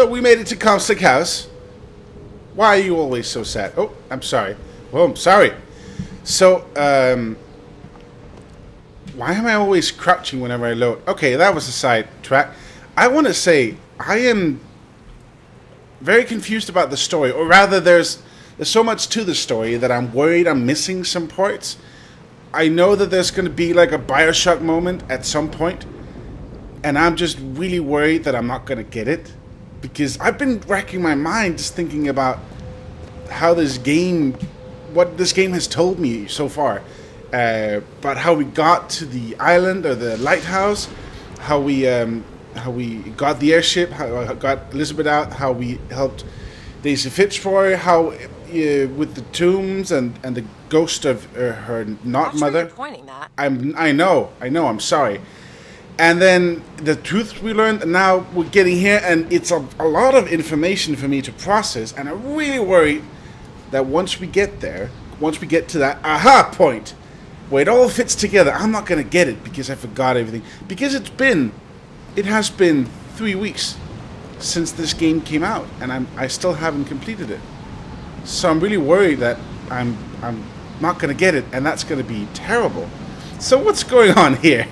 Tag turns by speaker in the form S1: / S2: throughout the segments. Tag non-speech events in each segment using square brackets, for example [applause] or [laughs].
S1: So we made it to Comstock House. Why are you always so sad? Oh, I'm sorry. Oh, I'm sorry. So, um, why am I always crouching whenever I load? Okay, that was a side track. I want to say I am very confused about the story, or rather, there's there's so much to the story that I'm worried I'm missing some parts. I know that there's going to be like a Bioshock moment at some point, and I'm just really worried that I'm not going to get it because I've been racking my mind just thinking about how this game, what this game has told me so far, uh, about how we got to the island or the lighthouse, how we um, how we got the airship, how I got Elizabeth out, how we helped Daisy Fitzroy, how uh, with the tombs and, and the ghost of uh, her not
S2: sure
S1: mother.
S2: pointing that.
S1: I'm I know, I know, I'm sorry. And then the truth we learned, and now we're getting here, and it's a, a lot of information for me to process, and I'm really worried that once we get there, once we get to that aha point, where it all fits together, I'm not gonna get it because I forgot everything. Because it's been, it has been three weeks since this game came out, and I'm I still haven't completed it. So I'm really worried that I'm I'm not gonna get it, and that's gonna be terrible. So what's going on here?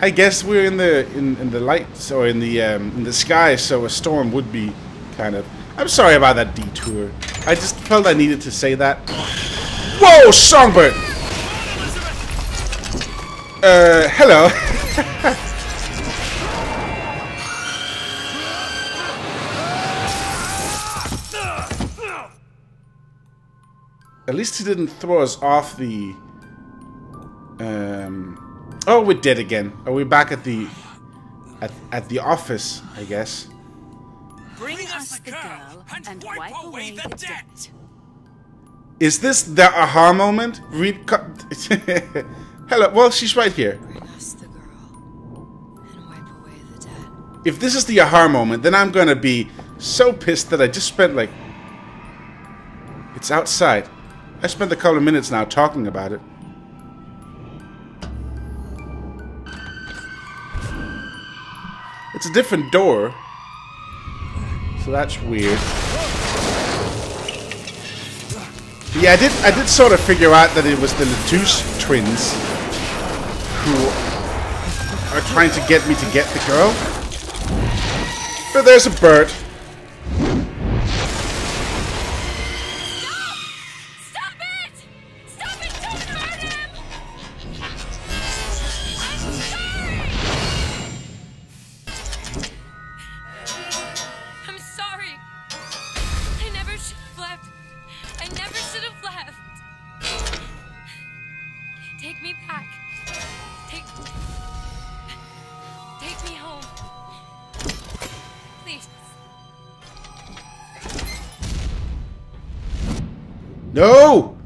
S1: I guess we're in the in, in the lights or in the um, in the sky, so a storm would be kind of. I'm sorry about that detour. I just felt I needed to say that. Whoa, songbird! Uh, hello. [laughs] At least he didn't throw us off the. Um. Oh, we're dead again. Are we back at the at at the office? I guess.
S3: Bring us the girl and wipe away the debt.
S1: Is this the aha moment? Read. [laughs] Hello. Well, she's right here.
S3: Bring us the girl and wipe away the debt.
S1: If this is the aha moment, then I'm gonna be so pissed that I just spent like. It's outside. I spent a couple of minutes now talking about it. It's a different door. So that's weird. Yeah, I did I did sort of figure out that it was the Lutece twins who are trying to get me to get the girl. But there's a bird. No!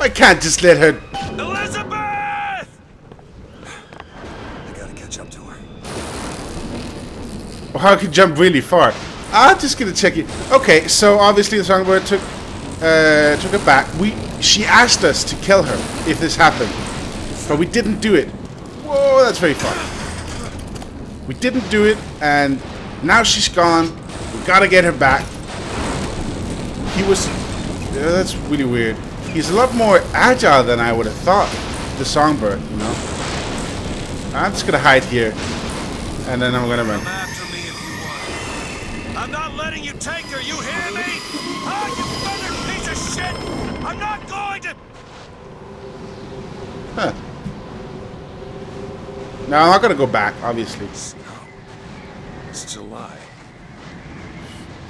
S1: I can't just let her.
S4: Elizabeth! I gotta catch up to her.
S1: Oh, how can jump really far? I'm just gonna check it. Okay, so obviously the songbird took uh, took her back. We she asked us to kill her if this happened, but we didn't do it. Whoa, that's very far. We didn't do it, and now she's gone. We gotta get her back. He was. Yeah, that's really weird. He's a lot more agile than I would have thought. The songbird, you know. I'm just gonna hide here, and then I'm gonna run.
S4: Come after me if you want. I'm not letting you take her, you hear me? Ah, you feathered piece of shit! I'm not going to...
S1: Huh. No, I'm not gonna go back, obviously.
S4: It's July.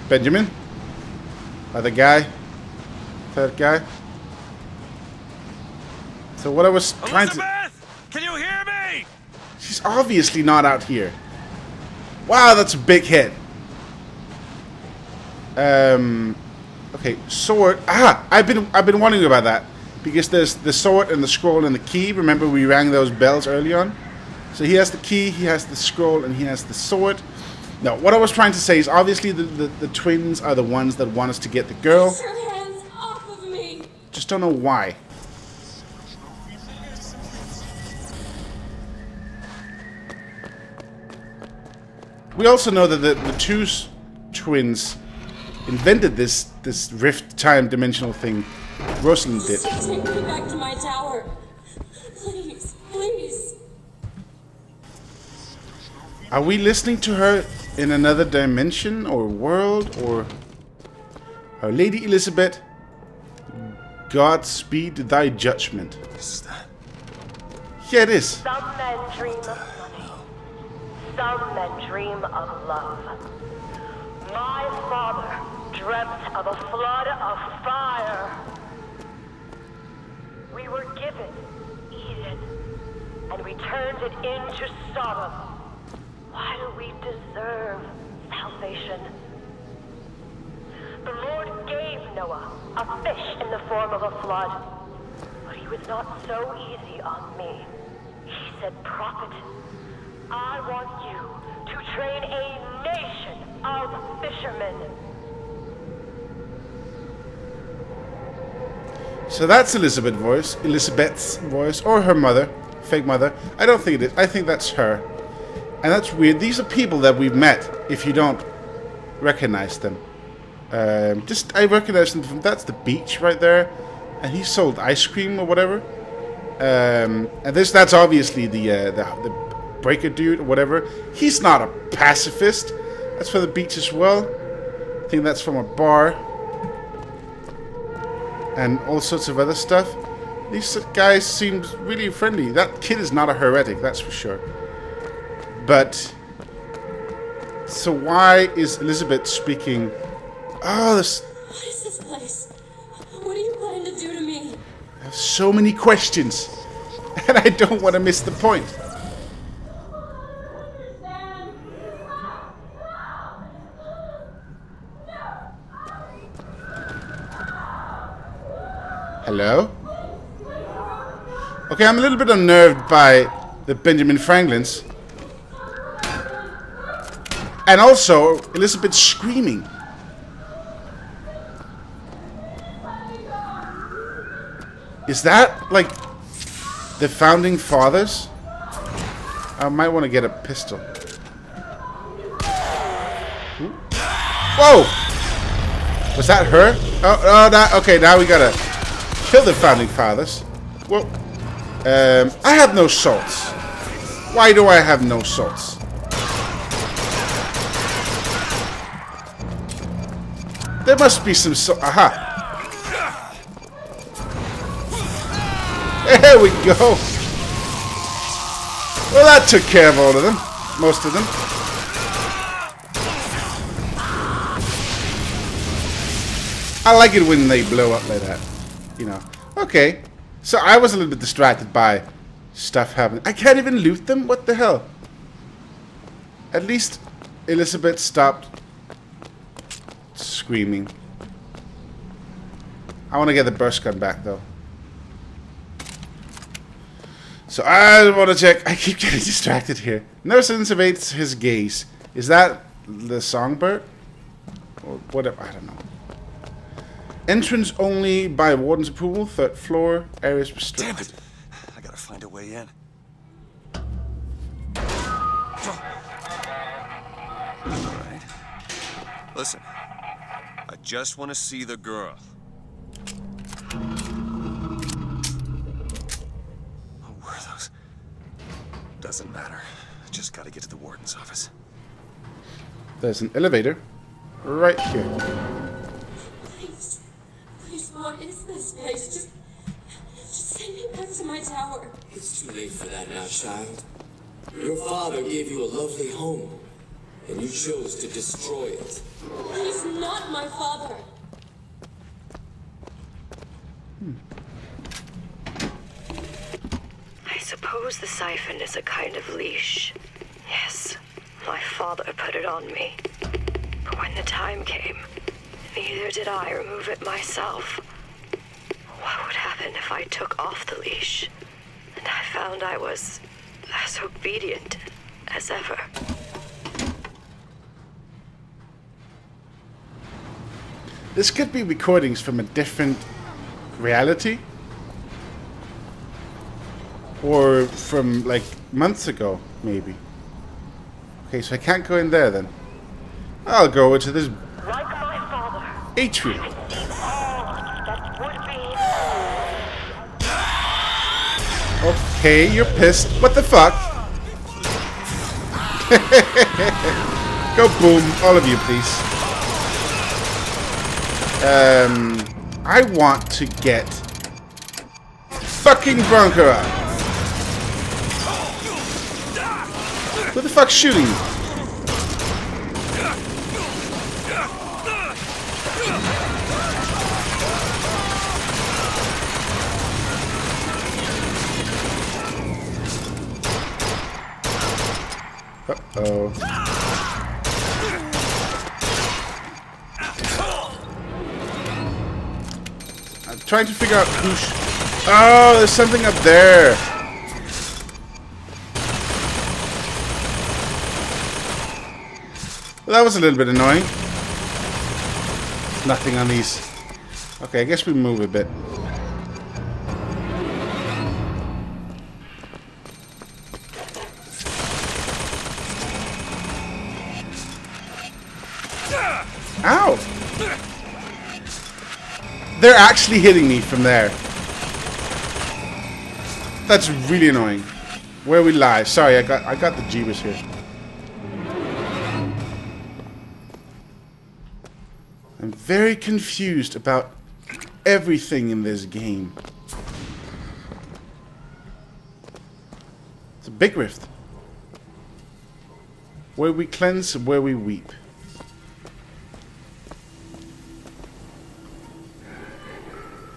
S1: Benjamin? Other guy? Third guy? So what I was trying to...
S4: Elizabeth! Can you hear me?
S1: She's obviously not out here. Wow, that's a big hit. Um... Okay, sword. Ah, I've been I've been wondering about that because there's the sword and the scroll and the key. Remember we rang those bells early on. So he has the key, he has the scroll, and he has the sword. Now, what I was trying to say is obviously the, the, the twins are the ones that want us to get the girl. Just don't know why. We also know that the, the two twins invented this this rift time dimensional thing. Rosalind did.
S3: Take me back to my tower.
S1: Are we listening to her in another dimension or world or Our Lady Elizabeth? God speed thy judgment.
S4: Is that?
S1: Yeah, it is.
S2: Some men dream of money. Some men dream of love. My father dreamt of a flood of fire. We were given Eden, and we turned it into Sodom. Why do we deserve salvation? The Lord gave Noah a fish in the form of a flood, but he was not so easy on me. He said, Prophet, I want you to train a nation of fishermen.
S1: So that's Elizabeth voice, Elizabeth's voice, or her mother, fake mother. I don't think it is. I think that's her. And that's weird. These are people that we've met. If you don't recognize them, um, just I recognize them from that's the beach right there, and he sold ice cream or whatever. Um, and this that's obviously the, uh, the the breaker dude or whatever. He's not a pacifist. That's for the beach as well. I think that's from a bar and all sorts of other stuff. These guys seem really friendly. That kid is not a heretic, that's for sure. But so why is Elizabeth speaking? Oh, this
S3: What is this place? What are you planning to do to me?
S1: I have so many questions, and I don't want to miss the point. Hello? Okay, I'm a little bit unnerved by the Benjamin Franklins. And also, Elizabeth screaming. Is that like the founding fathers? I might want to get a pistol. Whoa! Was that her? Oh, oh, that okay. Now we gotta kill the founding fathers. Well, um, I have no salts. Why do I have no salts? There must be some salt. Aha! There we go. Well, that took care of all of them. Most of them. I like it when they blow up like that. You know. Okay. So I was a little bit distracted by stuff happening. I can't even loot them? What the hell? At least Elizabeth stopped screaming. I want to get the burst gun back, though. So I want to check. I keep getting [laughs] distracted here. Nurse evades his gaze. Is that the songbird? Or whatever? I don't know. Entrance only by warden's approval. Third floor. Areas restricted.
S4: Damn it! I gotta find a way in. Alright. Listen. I just want to see the girl. Oh, where are those? Doesn't matter. I just gotta get to the warden's office.
S1: There's an elevator right here.
S3: Please, please, what is this place? Just, just send me back to my tower.
S5: It's too late for that now, child. Your father gave you a lovely home, and you chose to destroy it.
S3: He's not my father. Hmm.
S2: I suppose the siphon is a kind of leash. Yes, my father put it on me. But when the time came, neither did I remove it myself. What would happen if I took off the leash? And I found I was as obedient as ever.
S1: This could be recordings from a different reality. Or from like months ago, maybe. Okay, so I can't go in there then. I'll go into this
S2: Like
S1: atrium. Okay, you're pissed. What the fuck? [laughs] Go boom, all of you, please. Um, I want to get bucking Bronco out. Who the fuck's shooting? Uh-oh. Trying to figure out who Oh, there's something up there. Well, that was a little bit annoying. Nothing on these. Okay, I guess we move a bit. They're actually hitting me from there. That's really annoying. Where we lie. Sorry, I got I got the jeebus here. I'm very confused about everything in this game. It's a big rift. Where we cleanse, where we weep.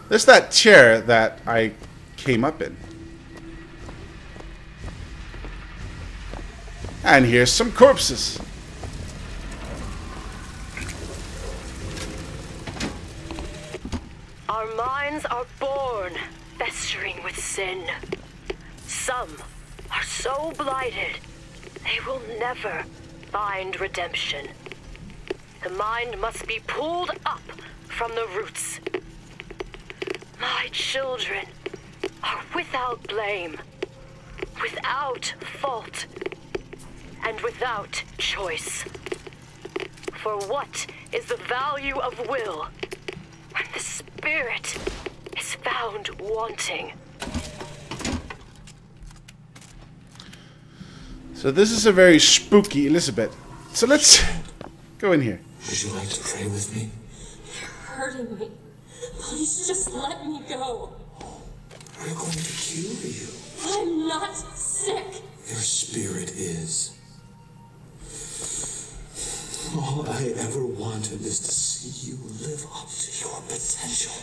S1: There's that chair that I came up in. And here's some corpses.
S2: Our minds are born festering with sin. Some are so blighted they will never find redemption. The mind must be pulled up from the roots. My children are without blame, without fault, and without choice. For what is the value of will when the spirit is found wanting?
S1: So this is a very spooky Elizabeth. So let's [laughs] go in here.
S5: Would you like to pray with me?
S3: You're Hurting me. Please just let me go.
S5: We're going to cure you.
S3: I'm not sick.
S5: Your spirit is. All I ever wanted is to see you live up to your potential.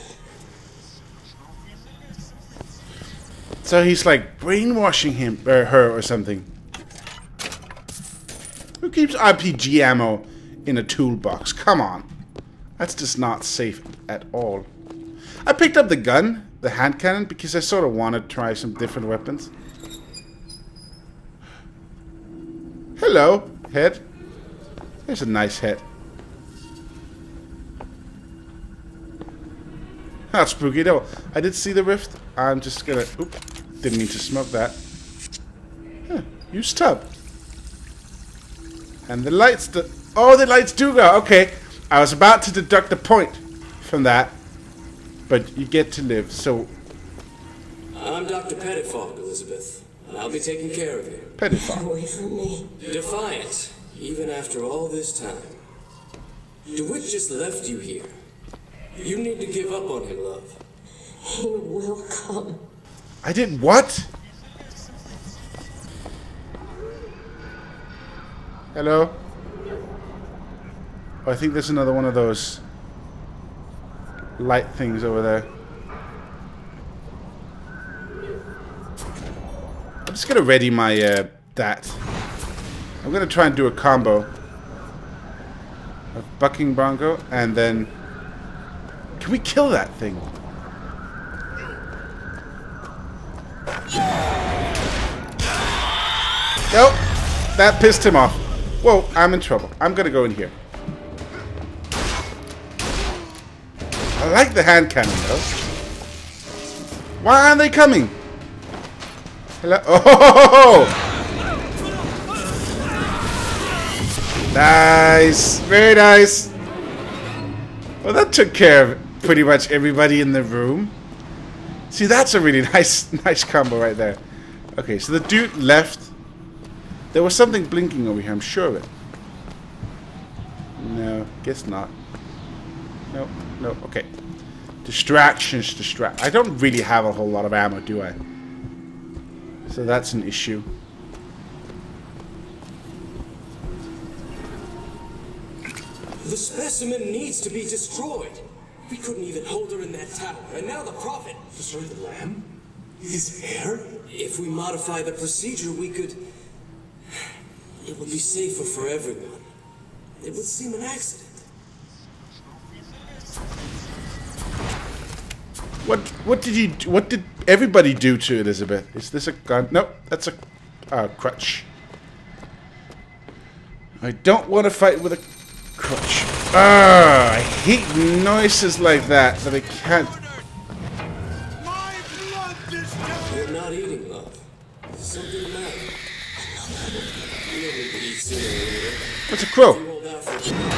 S1: So he's like brainwashing him or her or something. Who keeps RPG ammo in a toolbox? Come on. That's just not safe at all. I picked up the gun, the hand cannon, because I sort of want to try some different weapons. Hello, head. There's a nice head. Not spooky though. I did see the rift. I'm just gonna. Oop. Didn't mean to smoke that. Huh, use tub. And the lights. Do, oh, the lights do go. Okay. I was about to deduct a point from that. But you get to live, so.
S5: I'm Dr. Pettifog, Elizabeth, and I'll be taking care of you.
S1: Pettifog.
S3: Away from me.
S5: Defiant, even after all this time. DeWitt just left you here. You need to give up on him, love.
S3: He will come.
S1: I didn't what? Hello? Oh, I think there's another one of those light things over there. I'm just gonna ready my uh, that. I'm gonna try and do a combo of bucking bronco and then can we kill that thing? Nope. That pissed him off. Whoa, I'm in trouble. I'm gonna go in here. I like the hand cannon though. Why aren't they coming? Hello? [laughs] Oh! Nice. Very nice. Well, that took care of pretty much everybody in the room. See, that's a really [laughs] nice, nice combo right there. Okay, so the dude left. There was something blinking over here, I'm sure of it. No, guess not. No, no, okay. Distractions, distract. I don't really have a whole lot of ammo, do I? So that's an issue.
S5: The specimen needs to be destroyed. We couldn't even hold her in that tower, and now the prophet.
S6: Destroy the lamb? His heir?
S5: If we modify the procedure, we could. It would be safer for everyone. It would seem an accident.
S1: What did you what did everybody do to Elizabeth? Is this a gun? Nope, that's a uh, crutch. I don't want to fight with a crutch. Ah, I hate noises like that that I can't.
S4: My this time!
S5: You're not eating, love. Something the matter. You don't need to eat sooner or later.
S1: What's a crow?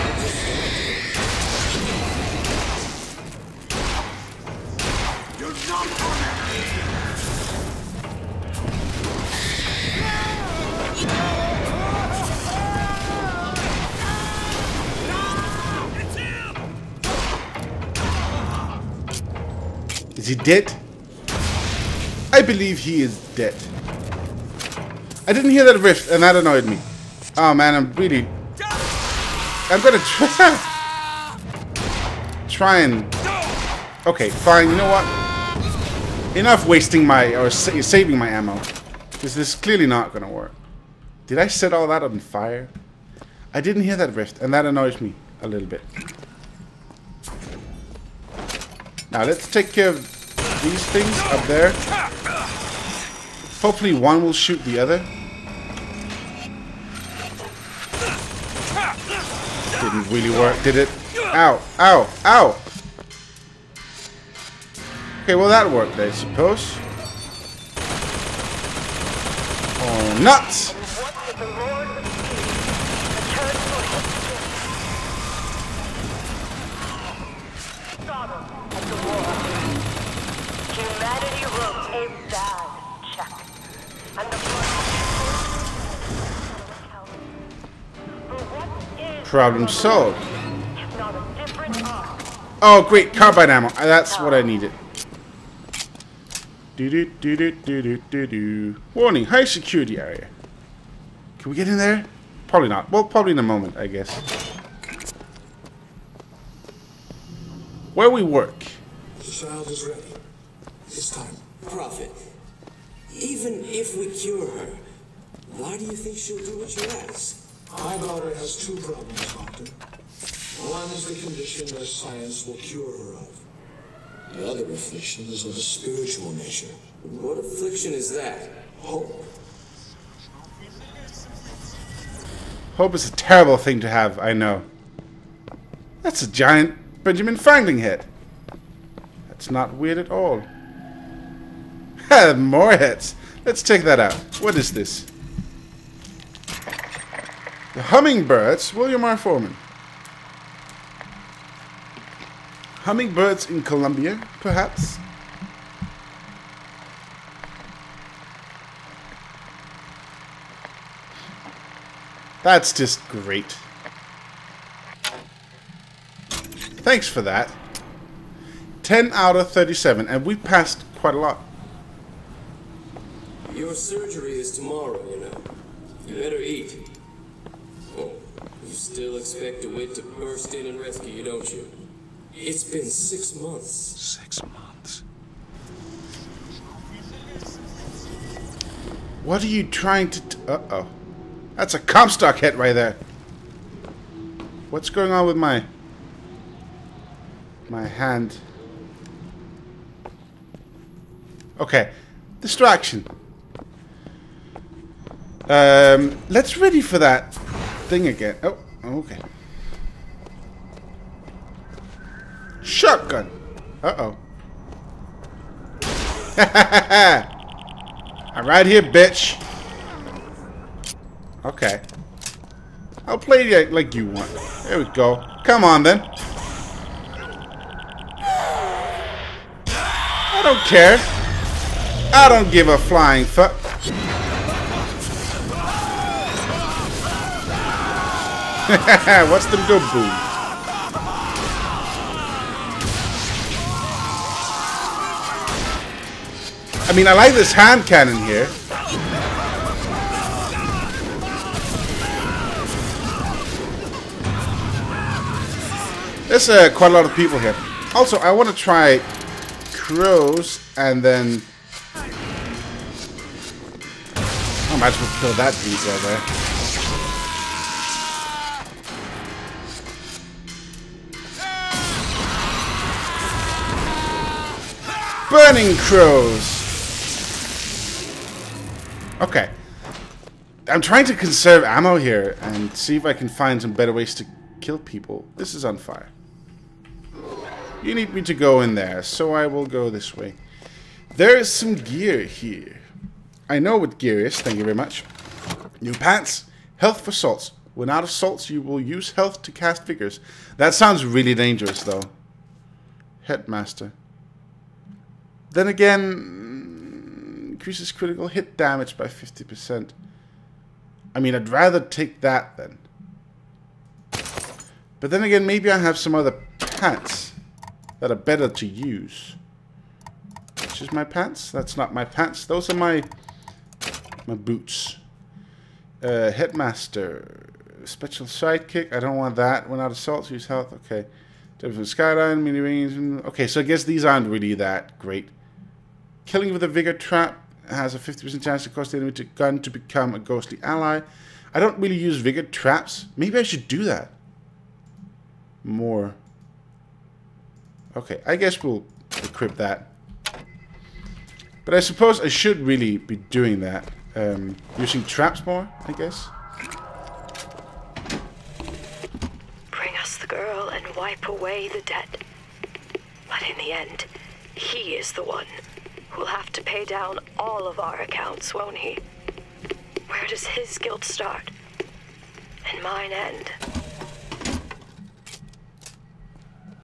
S1: Is he dead? I believe he is dead. I didn't hear that rift, and that annoyed me. Oh man, I'm really. I'm gonna try. [laughs] try and. Okay, fine. You know what? Enough wasting my or sa saving my ammo, this is clearly not gonna work. Did I set all that on fire? I didn't hear that rift, and that annoys me a little bit. Now let's take care of these things up there. Hopefully one will shoot the other. Didn't really work, did it? Ow, ow, ow! Okay, well that worked, I suppose. Oh, nuts!
S2: What did the Lord return for his Sodom at the war. Humanity wrote a bad check. And the For
S1: Problem solved.
S2: if not a different arc?
S1: Oh, great, carbine ammo. That's what I needed. Do do do do do do do do. Warning: high security area. Can we get in there? Probably not. Well, probably in a moment, I guess. Where we work.
S6: The child is ready. This time.
S5: Prophet. Even if we cure her, why do you think she'll do what you ask?
S6: My daughter has two problems, Doctor. One is the condition that science will cure her of. The other affliction is of a spiritual nature.
S5: What affliction is that?
S6: Hope.
S1: Hope is a terrible thing to have. I know. That's a giant Benjamin Franklin head. That's not weird at all. [laughs] More heads. Let's check that out. What is this? The Hummingbirds, William R. Foreman. Hummingbirds in Colombia, perhaps? That's just great. Thanks for that. 10 out of 37, and we passed quite a lot.
S5: Your surgery is tomorrow, you know. You better eat. Oh, you still expect a DeWitt to burst in and rescue you, don't you? It's been six months.
S6: Six months.
S1: What are you trying to... T- Uh-oh. That's a Comstock hit right there. What's going on with my... My hand? Okay. Distraction. Um, let's ready for that thing again. Oh, okay. Shotgun. Uh-oh. [laughs] I'm right here, bitch. Okay. I'll play like you want. There we go. Come on, then. I don't care. I don't give a flying fuck. [laughs] What's them do, boom? I mean, I like this hand cannon here. There's uh, quite a lot of people here. Also, I want to try crows and then... I might as well kill that geezer there. Burning crows! Okay. I'm trying to conserve ammo here and see if I can find some better ways to kill people. This is on fire. You need me to go in there, so I will go this way. There is some gear here. I know what gear is, thank you very much. New pants, health for salts. When out of salts, you will use health to cast vigors. That sounds really dangerous, though. Headmaster. Then again, increases critical hit damage by 50%. I mean, I'd rather take that then. But then again, maybe I have some other pants that are better to use. Which is my pants? That's not my pants. Those are my my boots. Uh, headmaster. Special sidekick. I don't want that. When out of salts, use health. Okay. Skyline, mini rings. Okay, so I guess these aren't really that great. Killing with a vigor trap has a 50% chance to cause the enemy to gun to become a ghostly ally. I don't really use vigor traps. Maybe I should do that. More. Okay, I guess we'll equip that. But I suppose I should really be doing that. Um, using traps more, I guess.
S2: Bring us the girl and wipe away the debt. But in the end, he is the one who'll have to pay down all of our accounts, won't he? Where does his guilt start? And mine end?